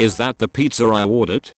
Is that the pizza I ordered?